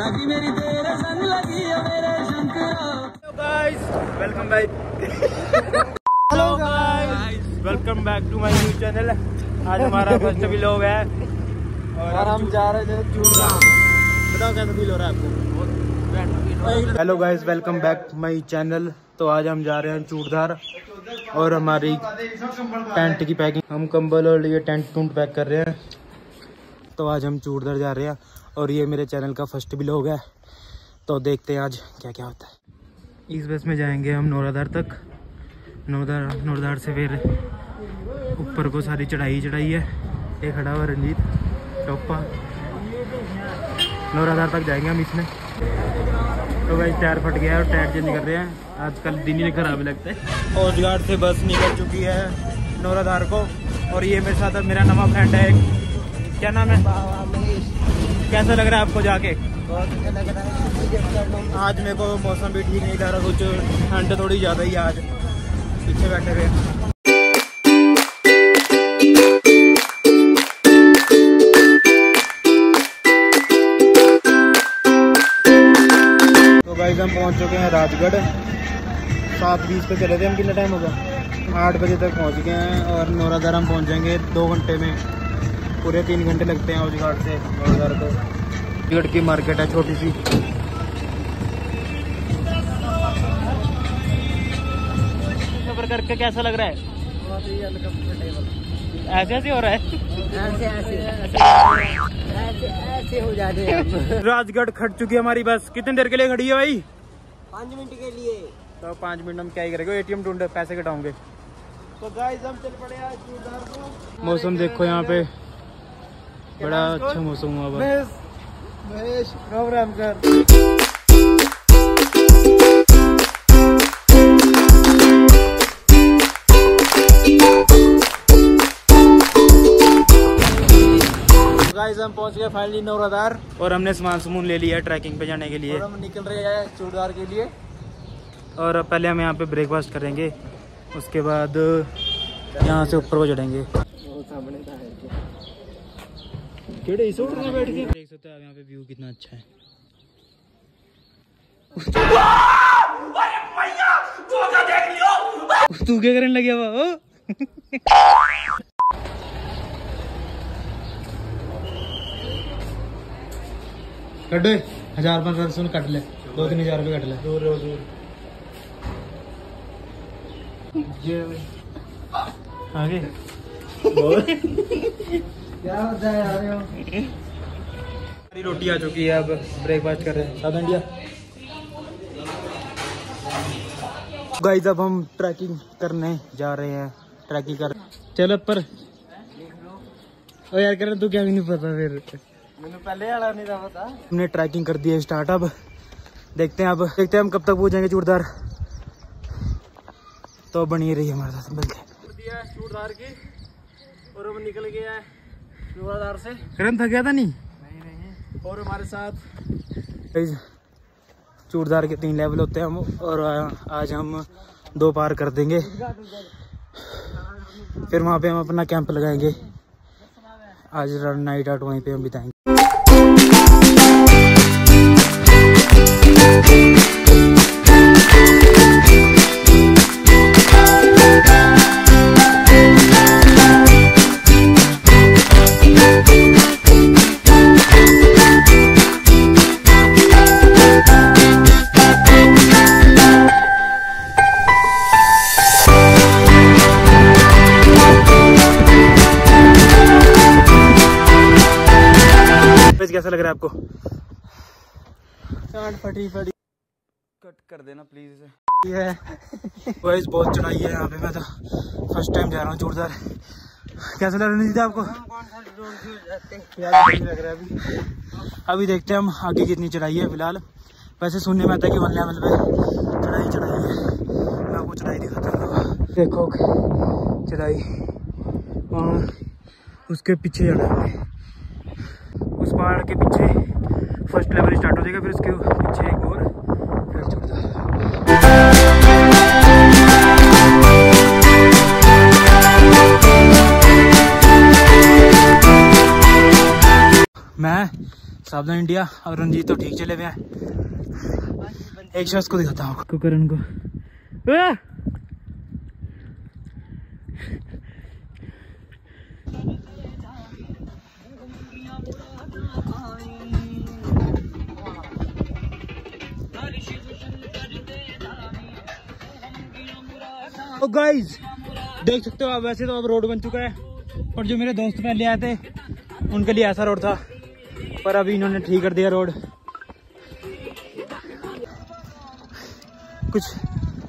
लगी मेरी तेरे संग लगी है मेरे Shankara. Guys. Welcome back. Hello guys. welcome back to my new channel. आज हमारा फ़र्स्ट व्लॉग है। और हम जा रहे थे चूड़धाम बताओ कैसा फील हो रहा है आपको? Hello guys welcome back my channel तो आज हम जा रहे हैं चूड़धार और हमारी टेंट की पैकिंग हम कंबल और ये टेंट टूंट पैक कर रहे हैं। तो आज हम चूड़धार जा रहे हैं। और ये मेरे चैनल का फ़र्स्ट व्लॉग है। तो देखते हैं आज क्या क्या होता है। इस बस में जाएँगे हम नौराधार तक। नौधार नौरधार से फिर ऊपर को सारी चढ़ाई चढ़ाई है। ये खड़ा हुआ रंजीत टोपा नौराधार तक जाएँगे हम इसमें। तो भाई टायर फट गया है और टायर चेंज कर रहे हैं। आजकल दिन ही खराब लगता है। ओजगाड़ से बस निकल चुकी है नौराधार को। और ये मेरे साथ मेरा नवा फ्रेंड है क्या नाम है? कैसा लग रहा है आपको जाके? आज मेरे को मौसम भी ठीक नहीं लग रहा कुछ ठंड थोड़ी ज़्यादा ही आज। पीछे बैठे हुए। तो गाइस हम पहुँच चुके हैं राजगढ़। सात बीस पे चले थे हम, कितना टाइम होगा आठ बजे तक पहुँच गए हैं और नौराधार हम पहुँच जाएँगे दो घंटे में। पूरे तीन घंटे लगते हैं उजघाट से नौराधार को। उजगढ़ की मार्केट है छोटी सी। सफ़र करके कैसा लग रहा है? ऐसे ऐसे हो रहा है? ऐसे ऐसे। ऐसे ऐसे हो जाते हैं राजगढ़ खट चुकी है हमारी बस। कितनी देर के लिए खड़ी है भाई? पाँच मिनट के लिए। तो पाँच मिनट हम क्या ही करेंगे? एटीएम ढूंढे पैसे कटाऊँगे। तो गाइस हम चल पड़े आज मौसम देखो यहाँ पे। बड़ा अच्छा मौसम हुआ गाइस हम पहुँच गए फाइनली नौराधार। और हमने सामान समून ले लिया ट्रैकिंग पे जाने के लिए। और हम निकल रहे हैं चूड़दार के लिए। और पहले हम यहाँ पे ब्रेकफास्ट करेंगे। उसके बाद यहाँ से ऊपर को चढ़ेंगे। केड़े इस में बैठ के। देख सकते हैं आप यहाँ पे व्यू कितना अच्छा है। तू क्या करने लगे हुआ कट हज़ार पंद्रह सुन कट ले। दो तीन हज़ार रुपये कट ले। दूर रहो दूर। आगे। क्या होता है? हमारी रोटी आ चुकी है अब ब्रेकफास्ट कर रहे हैं। साउथ इंडिया गाइस अब हम ट्रैकिंग करने जा रहे हैं। ट्रैकिंग कर चल पर। ओ यार कर तू क्या भी नहीं पता फिर? मैंने पहले वाला नहीं था पता। हमने ट्रैकिंग कर दी है स्टार्ट अब देखते हैं अब देखते हैं हम कब तक पहुँचेंगे चूड़दार। तो बनी रही हमारे साथ दिया चूड़दार की। और हम निकल गया है। चूड़दार से। करन थक गया था नहीं? नहीं नहीं और हमारे साथ चूड़दार के तीन लेवल होते हैं हम और आज हम दो पार कर देंगे। फिर वहाँ पे हम अपना कैंप लगाएँगे। आज नाइट आउट वहीं पे हम बिताएँगे। लग रहा है आपको? फटी फटी। कट कर देना प्लीज़ ये वॉइस बहुत चढ़ाई है यहाँ पे। मैं तो फ़र्स्ट टाइम जा रहा हूँ जोरदार। कैसा लग रहा है आपको? कौन सा रोड से जाते हैं? प्याज सही लग रहा है अभी। अभी देखते हैं हम आगे कितनी चढ़ाई है फ़िलहाल। वैसे सुनने में आता है कि वन लेवल पे चढ़ाई चढ़ाई है। मैं आपको चढ़ाई दिखाता हूँ। देखो चढ़ाई। और उसके पीछे जाना है। पहाड़ के पीछे फ़र्स्ट लेवल स्टार्ट हो जाएगा, फिर उसके पीछे एक और, फिर चढ़ मैं, सावधान इंडिया और रंजीत तो ठीक चले हुए हैं। एक शख्स को दिखाता हूँ। कुकरन को। तो गाइस देख सकते हो आप वैसे तो अब रोड बन चुका है और जो मेरे दोस्त पहले आए थे उनके लिए ऐसा रोड था पर अभी इन्होंने ठीक कर दिया रोड कुछ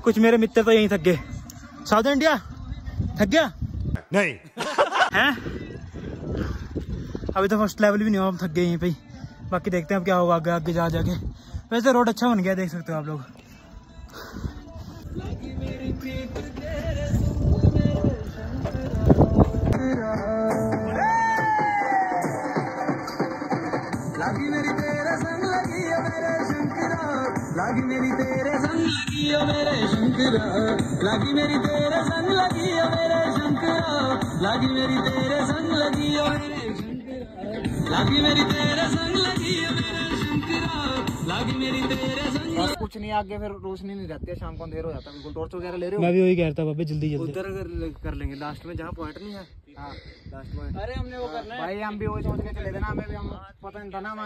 कुछ मेरे मित्र तो यहीं थक गए। साउथ इंडिया थक गया? नहीं। हैं? अभी तो फ़र्स्ट लेवल भी नहीं हुआ हम थक गए यहीं पे बाकी देखते हैं अब क्या होगा आगे आगे जा, जाके। वैसे रोड अच्छा बन गया, देख सकते हो आप लोग। लागी मेरी तेरे संग, लगी मेरे शंकरा लागी मेरी तेरे संग, लगी मेरे लागी मेरी तेरे संग लगी है मेरे शंकरा। लागी मेरी तेरे संग बस कुछ नहीं आगे फिर रोशनी नहीं रहती है शाम को अंधेर हो जाता है। बिल्कुल टॉर्च वगैरह ले रहे हो? मैं भी वही कह रहा था बाबे जल्दी जल्दी। उधर अगर कर लेंगे। लास्ट में जहाँ पॉइंट नहीं है। हाँ लास्ट पॉइंट अरे हमने वो करना है। भाई हम भी वही सोच के चले देना हमें भी हम पता नहीं था ना हम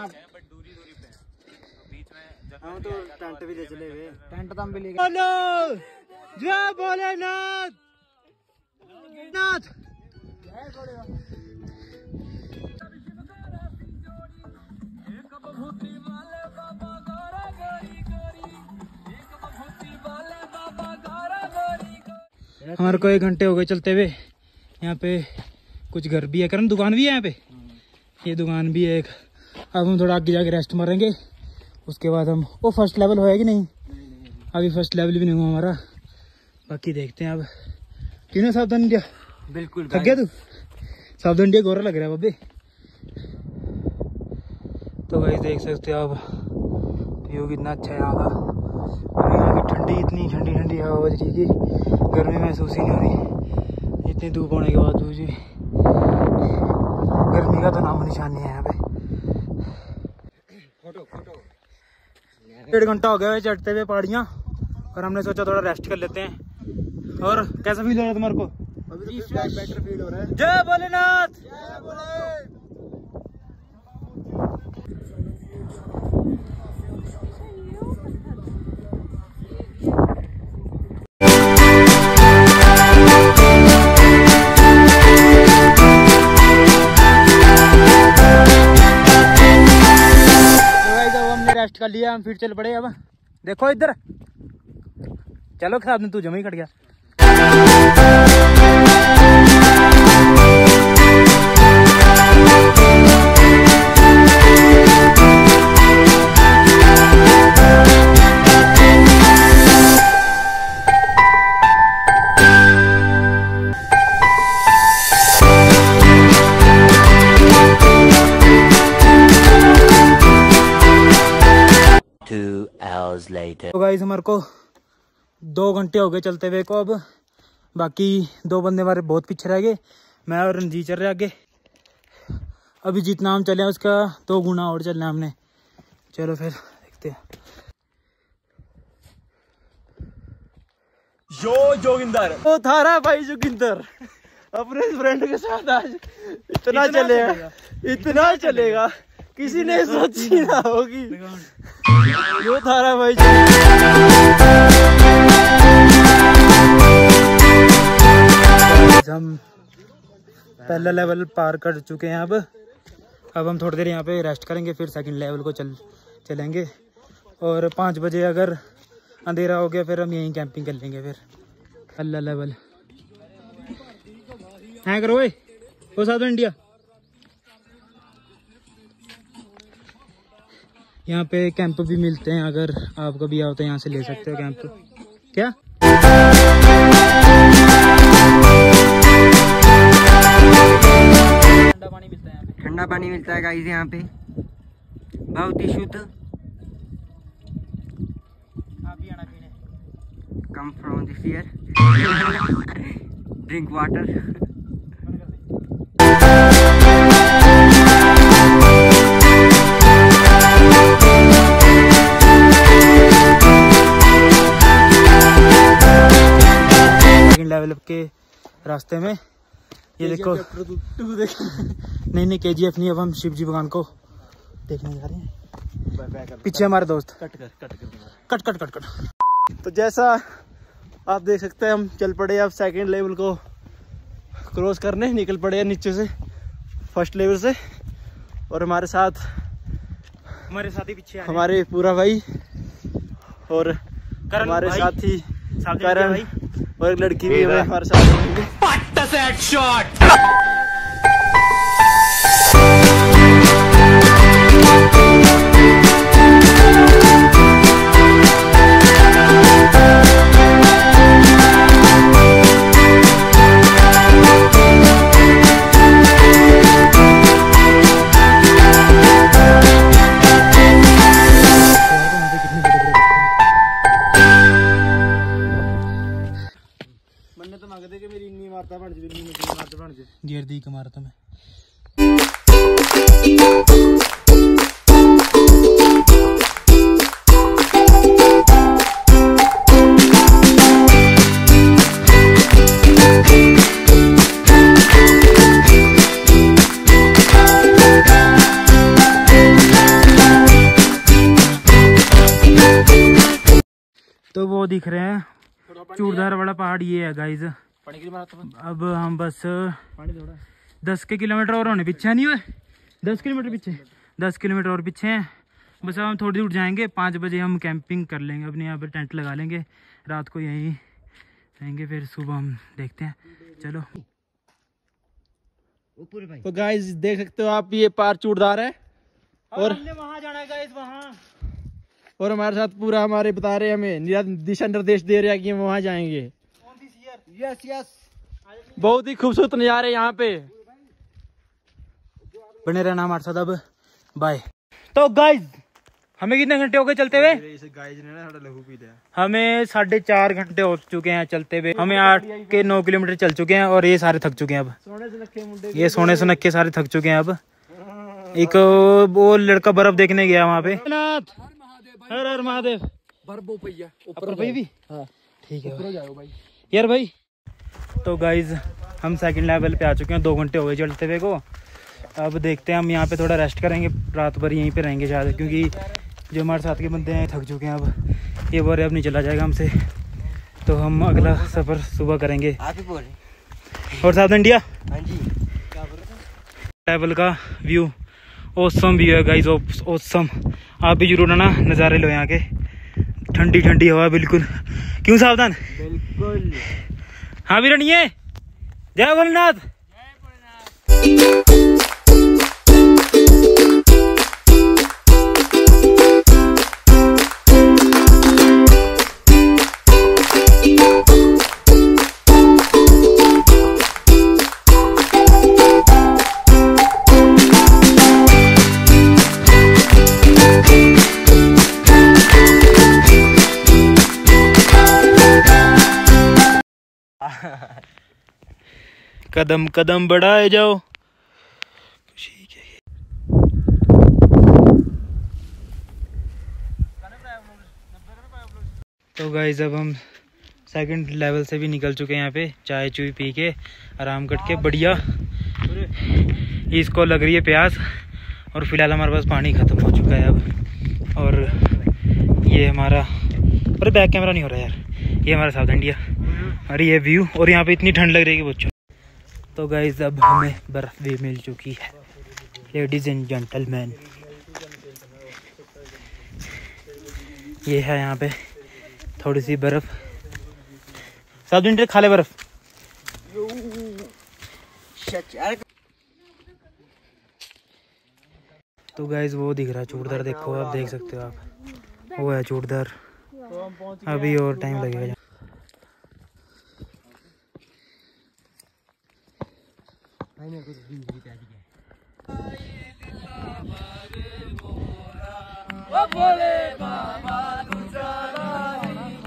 हम तो टेंट भी ले चले हुए। टेंट तो हम भी लेके बोलो जय भोलेनाथ! नाथ हमारे को एक घंटे हो गए चलते हुए। यहाँ पे कुछ घर भी है। करण दुकान भी है यहाँ पे? ये दुकान भी है एक। अब हम थोड़ा आगे जाके रेस्ट मारेंगे। उसके बाद हम वो फ़र्स्ट लेवल होएगी नहीं? अभी फ़र्स्ट लेवल भी नहीं हुआ हमारा। बाकी देखते हैं अब। क्यों सावधान इंडिया बिल्कुल थक गया तू? सावधान इंडिया गोरा लग रहा है बब्बे तो भाई देख सकते हो आप व्यू कितना अच्छा है यहाँ का अभी यहाँ की ठंडी इतनी ठंडी ठंडी हवा बज रही कि गर्मी महसूस ही नहीं हो रही। इतनी धूप होने के बावजूद भी। गर्मी का तो नाम निशान नहीं है यहाँ पे। डेढ़ घंटा हो गया है चढ़ते हुए पहाड़ियाँ और हमने सोचा थोड़ा रेस्ट कर लेते हैं। और कैसा फील हो रहा है तुम्हारे को? अभी तो बेटर फील हो रहा है। जय भोलेनाथ तो guys, अब हमने रेस्ट कर लिया, हम फिर चल पड़े अब। देखो इधर। चलो खराब तू जमा कट गया। Hours later. तो गाइस हमारे को दो घंटे हो गए चलते हुए को अब। बाकी दो बंदे हमारे बहुत पीछे रह गए मैं और रंजीत चल रहे आगे। अभी जितना हम चले हैं उसका दो गुना और चलना है हमने। चलो फिर देखते हैं। यो जोगिंदर। वो थारा भाई जोगिंदर। अपने फ्रेंड के साथ आज इतना, इतना चलेगा। इतना चलेगा। किसी ने सोची ना होगी। यो थारा भाई हम पहला लेवल पार कर चुके हैं अब। अब हम थोड़ी देर यहाँ पे रेस्ट करेंगे फिर सेकंड लेवल को चल चलेंगे। और पाँच बजे अगर अंधेरा हो गया फिर हम यहीं कैंपिंग कर लेंगे फिर। पहला लेवल हैं करो भाई। वो साउथ इंडिया। यहाँ पे कैंप भी मिलते हैं, अगर आप कभी आओ तो यहाँ से ले सकते हो कैंप। क्या? ठंडा पानी मिलता है गाइस यहाँ पे। बहुत ही शुद्ध। Come from this year drink water level के रास्ते में। ये देखो। नहीं नहीं केजीएफ नहीं अब हम शिव जी भगवान को देखने जा रहे हैं। पीछे हमारे दोस्त। कट कर कट कर कट कट कट कट। तो जैसा आप देख सकते हैं हम चल पड़े अब सेकंड लेवल को क्रॉस करने। निकल पड़े हैं नीचे से फ़र्स्ट लेवल से। और हमारे साथ हमारे साथी पीछे हैं। हमारे पूरा भाई और हमारे साथी करण भाई। और एक लड़की भी हमें हमारे साथ वो दिख रहे हैं। चूड़दार वाला पहाड़ ये है गाइज़ तो अब हम बस दस के किलोमीटर और होने पीछे नहीं हुए? दस किलोमीटर पीछे। दस किलोमीटर और पीछे हैं। बस अब हम थोड़ी दूर जाएँगे। पाँच बजे हम कैंपिंग कर लेंगे। अपने यहाँ पर टेंट लगा लेंगे। रात को यहीं रहेंगे फिर सुबह हम देखते हैं। चलो। तो गाइस देख सकते हो आप ये पार चूड़दार है। और वहाँ जाना है गाइस वहाँ। और हमारे साथ पूरा हमारे बता रहे हमें दिशा निर्देश दे रहे हैं कि हम वहाँ जाएँगे। यस यस बहुत ही खूबसूरत नज़ारे यहाँ पे। बने रहना हमारे साथ अब। बाय तो गाइज़ हमें कितने घंटे हो गए चलते हुए? गाइस ने ना लहू पी लिया। हमें साढ़े चार घंटे हो चुके हैं चलते हुए। हमें आठ के नौ किलोमीटर चल चुके हैं और ये सारे थक चुके हैं अब। सोने से लखे मुंडे ये सोने सुनक्के सारे थक चुके हैं अब। एक वो लड़का बर्फ़ देखने गया वहाँ पे। हर हर महादेव। बर्बो भैया ऊपर भाई भी? हाँ। ठीक है ऊपर जाओ भाई। यार भाई तो गाइज़ हम सेकंड लेवल पे आ चुके हैं दो घंटे हो गए चलते हुए को। अब देखते हैं हम यहाँ पे थोड़ा रेस्ट करेंगे रात भर यहीं पे रहेंगे शायद क्योंकि जो हमारे साथ के बंदे हैं थक चुके हैं अब। ये बोरे अब नहीं चला जाएगा हमसे। तो हम अगला सफ़र सुबह करेंगे। ही और साउथ इंडिया हाँ लेवल का व्यू ओसम व्यू है गाइज़ ओसम आप भी ज़रूर आना नज़ारे लो यहाँ के ठंडी ठंडी हवा बिल्कुल। क्यों सावधान? बिल्कुल। हाँ भी रनिए जय भोलेनाथ। कदम कदम बढ़ाए जाओ। तो गाइज़ अब हम सेकंड लेवल से भी निकल चुके हैं यहाँ पे, चाय चुई पी के, आराम करके, बढ़िया। इसको लग रही है प्यास, और फ़िलहाल हमारे पास पानी ख़त्म हो चुका है अब। और ये हमारा, अरे बैक कैमरा नहीं हो रहा यार, ये हमारा साउथ इंडिया, और ये व्यू और यहाँ पे इतनी ठंड लग रही है कि तो गाइज़ अब हमें बर्फ़ भी मिल चुकी है। लेडीज़ एंड जेंटलमैन ये है यहाँ पे थोड़ी सी बर्फ़। साउथ इंडिया खा ले बर्फ़। तो गाइज़ वो दिख रहा है चूड़दार, देखो आप देख सकते हो आप। वो है चूड़दार। अभी और टाइम लगेगा।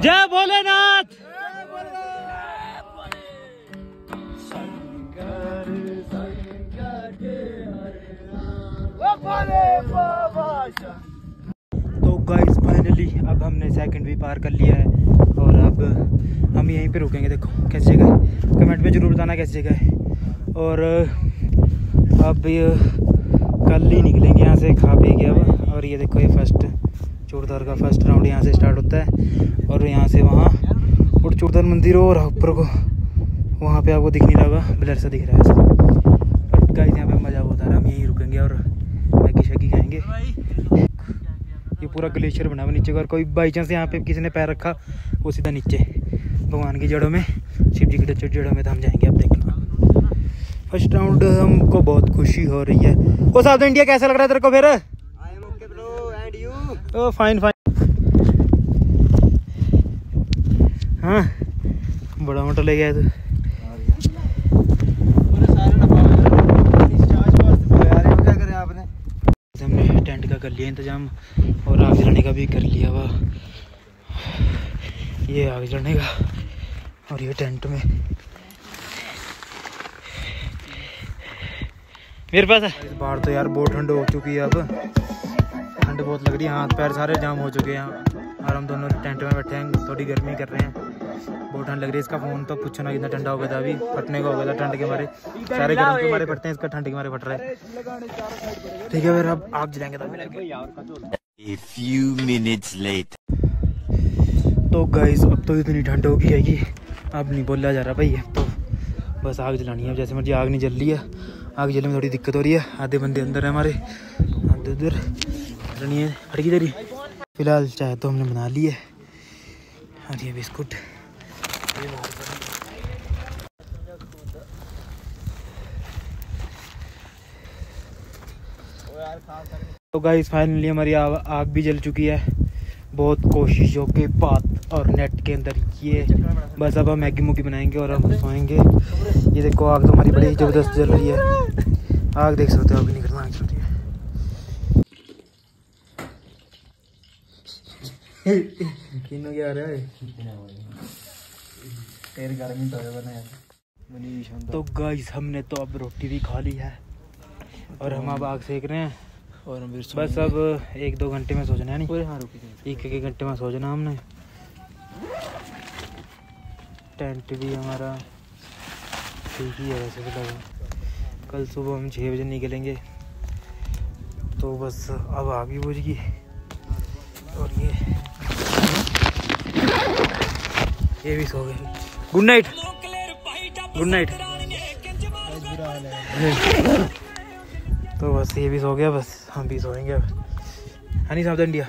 जय भोलेनाथ! तो गाइस फाइनली फाइनली अब हमने सेकंड भी पार कर लिया है और अब हम यहीं पे रुकेंगे। देखो कैसे जगह कमेंट में ज़रूर बताना कैसी जगह है। और अब कल ही निकलेंगे यहाँ से खा पी के अब। और ये देखो ये फ़र्स्ट चूड़दार का फ़र्स्ट राउंड यहाँ से स्टार्ट होता है। और यहाँ से वहाँ और चूड़दार मंदिर और ऊपर को वहाँ पे आपको दिख नहीं रहा ब्लर सा दिख रहा है बट गाइस यहाँ पे मज़ा बहुत आ रहा है, हम यहीं रुकेंगे और मैगी शैगी खाएँगे। ये पूरा ग्लेशियर बना हुआ नीचे का, और कोई बाई चांस यहाँ पे किसी ने पैर रखा, वो सीधा नीचे, भगवान की जड़ों में, शिव जी की जड़ों में तो हम जाएँगे अब देखना फ़र्स्ट राउंड हमको बहुत खुशी हो रही है। ओ साउथ इंडिया कैसा लग रहा है तेरे को फिर? फाइन फाइन हाँ बड़ा मोटा ले गया तू। हमने टेंट का कर लिया इंतज़ाम और आग जलाने का भी कर लिया हुआ। ये आग जलाने का और ये टेंट में मेरे पास है। बाहर तो यार बहुत ठंड हो चुकी है अब। ठंड बहुत लग रही है हाथ पैर सारे जाम हो चुके हैं। और हम दोनों टेंट में बैठे हैं थोड़ी गर्मी कर रहे हैं। बहुत ठंड लग रही है इसका फ़ोन तो पूछो ना कितना ठंडा हो गया था अभी। फटने का हो गया था ठंड के मारे। सारे गर्म के मारे फटते हैं इसका ठंड के मारे फट रहा है। ठीक है फिर अब आग जलाएँगे तब A few minutes later. तो गाइस अब तो इतनी ठंड हो गई है कि अब नहीं बोला जा रहा भाई अब तो बस आग जलानी है। जैसे मर्ज़ी आग नहीं जल रही है। आग जलने में थोड़ी दिक्कत हो रही है। आधे बंदे अंदर है हमारे। आधे उधर। रनिए हटकी देरी फ़िलहाल चाय तो हमने बना ली है। और ये बिस्कुट। तो गाइस फाइनली हमारी आग भी जल चुकी है। बहुत कोशिशों के बाद और नेट के अंदर ये बस अब हम मैगी मुगी बनाएँगे और हम सोएँगे। ये देखो आग तो हमारी बड़ी ज़बरदस्त जल रही है। आग देख सकते हो अभी नहीं करना आग चल रही है। किन्नू क्या रहा है? तेरे गर्मी तो बनाया तो गाइस हमने तो अब रोटी भी खा ली है। और हम अब आग सेक रहे हैं। और हम बस अब एक दो घंटे में सोचना है नहीं? एक एक घंटे में सोचना हमने। टेंट भी हमारा ठीक ही है वैसे फ़िलहाल कल सुबह हम छः बजे निकलेंगे तो बस अब आग भी बुझ गई। और ये ये भी सो गए। गुड नाइट गुड नाइट तो बस ये भी सो गया बस। हम भी सोएँगे अब। हनी साहब इंडिया